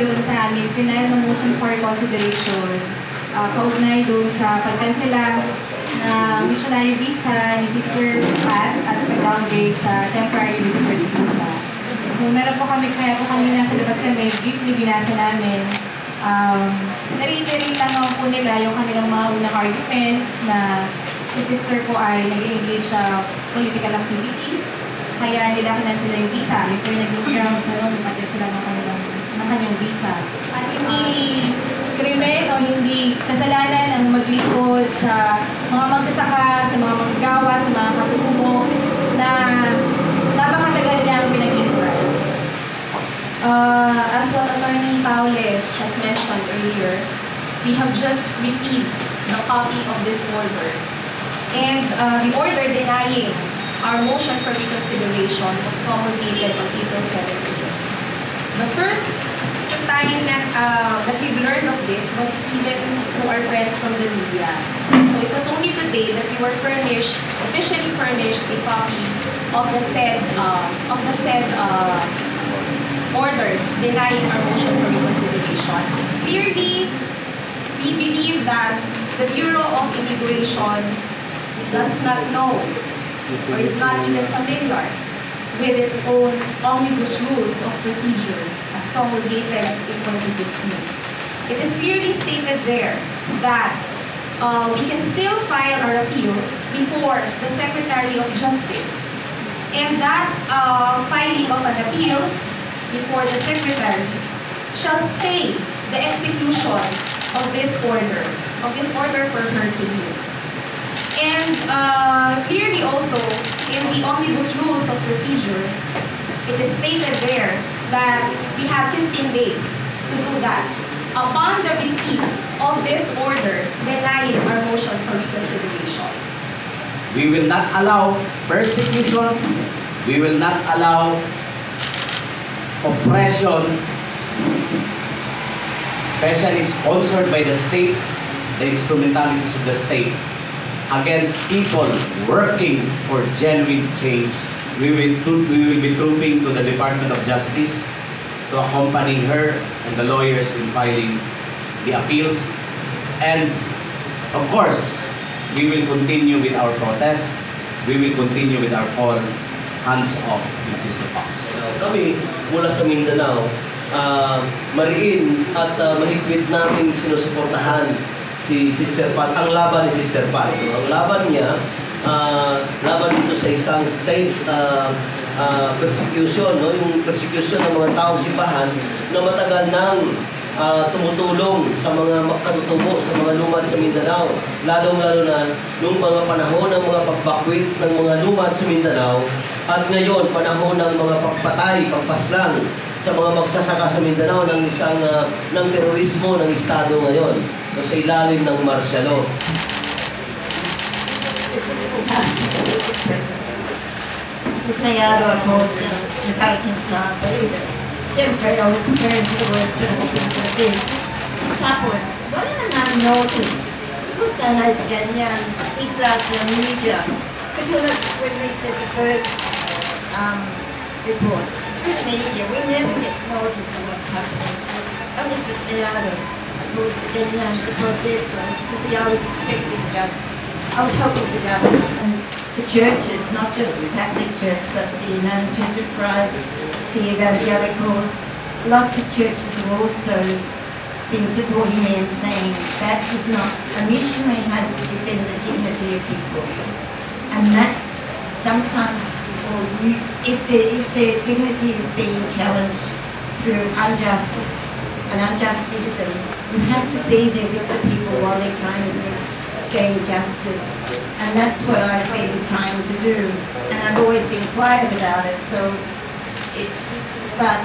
doon sa amin, final na motion for consideration, uh, kaugnay doon sa pagkansela na missionary visa ni Sister Pat at pag-downgrade sa temporary visitor's visa. So meron po kami, kaya po kami nasa labas kami, briefly binasa namin. Um, na-reiterate lang naman po nila yung kanilang mga unang arguments na si sister po ay nag-engage sa political activity. Kaya nila kanan sila yung visa. Po yung naging ground sa noon, napatid sila ng kanilang ng kanyang visa. At hindi krimen o hindi kasalanan ang maglingkod sa mga magsasaka, sa mga manggagawa, sa mga katutubo na napakatagal niya ang pinaglingkuran. Uh, as what Attorney Paule has mentioned earlier, we have just received the copy of this order. And uh, the order denying our motion for reconsideration was promulgated on April 17. The first time that, uh, that we've learned of this was even through our friends from the media. So it was only today that we were furnished, officially furnished, a copy of the said, uh, of the said uh, order denying our motion for reconsideration. Clearly, we believe that the Bureau of Immigration does not know or is not even familiar with its own omnibus rules of procedure as promulgated in 2015. It is clearly stated there that uh, we can still file our appeal before the Secretary of Justice. And that uh, filing of an appeal before the Secretary shall stay the execution of this order, of this order for her to do. And uh, clearly also, in the Omnibus Rules of Procedure, it is stated there that we have 15 days to do that. Upon the receipt of this order denying our motion for reconsideration. We will not allow persecution. We will not allow oppression, especially sponsored by the state, the instrumentalities of the state, against people working for genuine change. We will, we will be trooping to the Department of Justice to accompany her and the lawyers in filing the appeal. And of course, we will continue with our protest. We will continue with our call, hands off with Sister Fox. Kami mula sa Mindanao, ah, mariin at ah, mahigpit namin sinusuportahan si Sister Pat, ang laban ni Sister Pat. no? Ang laban niya, ah, laban dito sa isang state ah, ah, persecution, no? yung persecution ng mga taong simbahan na matagal nang ah, tumutulong sa mga makatutubo sa mga lumad sa Mindanao. Lalong-lalo na nung mga panahon ng mga pagbakwit ng mga lumad sa Mindanao at ngayon panahon ng mga pagpatay, pagpaslang sa mga magsasaka sa Mindanao ng isang ah, ng terorismo ng estado ngayon no, sa ilalim ng martial law. Desmayado ako nakarating sa balida. Siyempre, I was preparing for the for the best. Tapos, wala na notice. Kung sana sa ganyan, bigla sa media. Katulad when they said the first um, report, through the media, we never get notice of what's happening. Only Was ganyan sa proseso. Kasi I was expecting just, I was hoping for justice. And the churches, not just the Catholic Church, but the United Church of Christ, the evangelicals, lots of churches have also been supporting me and saying that is not, a missionary has to defend the dignity of people. And that sometimes, or you, if, if their dignity is being challenged through unjust, an unjust system, you have to be there with the people while they're trying to gain justice. And that's what I've been trying to do. And I've always been quiet about it, so it's, but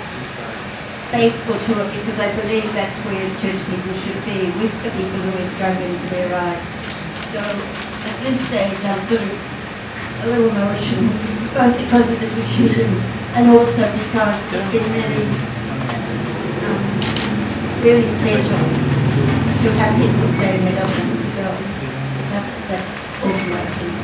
faithful to it because I believe that's where church people should be, with the people who are struggling for their rights. So at this stage, I'm sort of a little emotional, both because of the decision and also because it's been really, really special to have people say they don't want to go. That's, opinion.